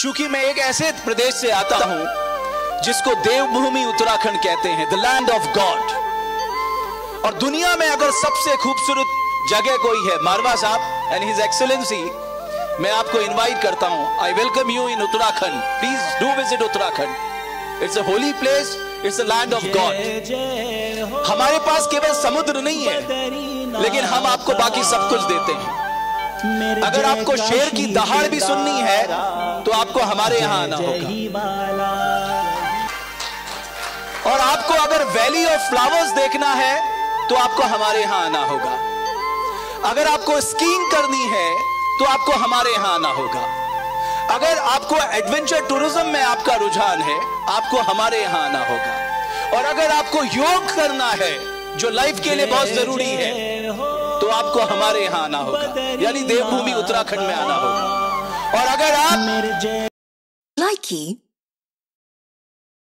चूँकि मैं एक ऐसे प्रदेश से आता हूँ, जिसको देवभूमि उत्तराखंड कहते हैं द लैंड ऑफ़ गॉड और दुनिया में अगर सबसे खूबसूरत जगह कोई है, मारवा साहब एंड हिज एक्सलेंसी मैं आपको इनवाइट करता हूँ। I welcome you in Uttarakhand. Please do visit Uttarakhand. It's a holy place it's a land of God हमारे पास केवल समुद्र नहीं है, लेकिन हम आपको बाकी सब कुछ देते हैं। अगर आपको शेर की दहाड़ भी सुननी है आपको हमारे यहाँ आना होगा। और आपको अगर वैली ऑफ़ फ्लावर्स देखना है तो आपको हमारे यहाँ आना होगा। अगर आपको स्कीइंग करनी है तो आपको हमारे यहाँ आना होगा। अगर आपको एडवेंचर टूरिज़्म में आपका रुझान है आपको हमारे यहाँ आना होगा। और अगर आपको योग करना है जो लाइफ के लिए बहुत ज़रूरी है तो आपको हमारे यहाँ आना होगा। यानी देवभूमि उत्तराखंड में आना होगा। और अगर आप Likey